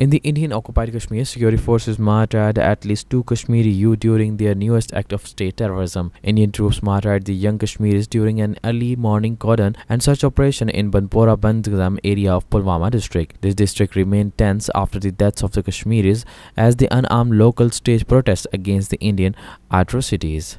In the Indian occupied Kashmir, security forces martyred at least two Kashmiri youth during their newest act of state terrorism. Indian troops martyred the young Kashmiris during an early morning cordon and search operation in Banpora Bandgram area of Pulwama district. This district remained tense after the deaths of the Kashmiris as the unarmed locals staged protests against the Indian atrocities.